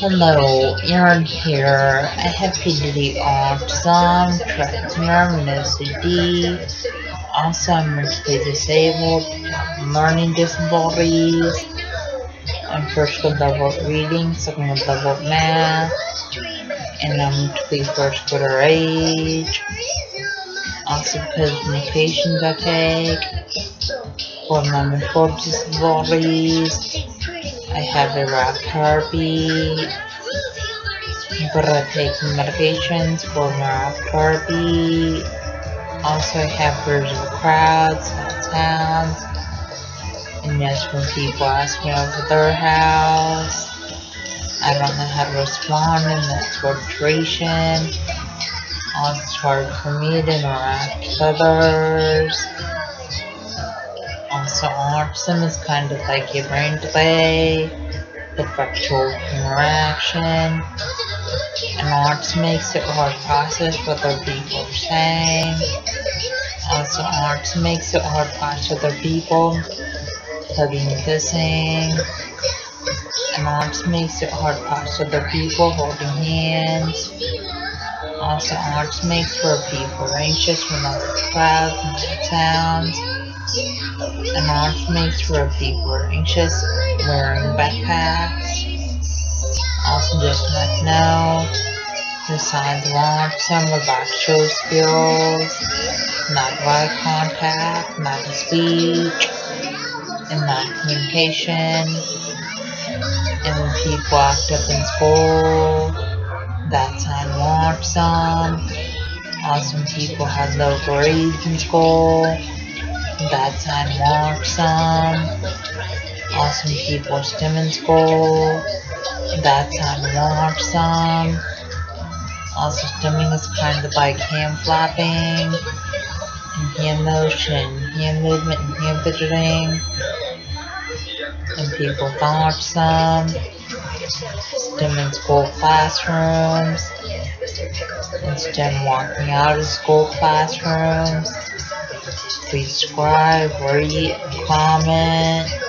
Hello, Aaron here. I have PDD autism, trigeminal also I'm mentally disabled, learning disabilities, I'm first grade level reading, second grade level math, and I'm mentally first grader age. Also because medications I take for my mental disabilities. I have a rock therapy, but I take medications for my therapy. Also, I have visual crowds, small towns, and yes, when people ask me over their house, I don't know how to respond, and that's frustration. Also, it's hard for me to interact with others. Also, autism is kind of like a brain delay, effectual interaction, and autism makes it hard to process what other people are saying. Also, autism makes it hard to process other people, hugging and kissing, and autism makes it hard to process other people holding hands. Also, autism makes for people anxious when other crowds and sounds and large makes for people are anxious wearing backpacks. Also just let know the signs of autism about show skills, not eye contact, not speech, and not communication. And when people act up in school, that of autism. Awesome people have low grades in school want some awesome school. That time want some. Also stimming is kind of like hand flapping and hand motion, hand movement and hand fidgeting. And people. stim in school classrooms. And stim walking out of school classrooms please subscribe, rate, comment,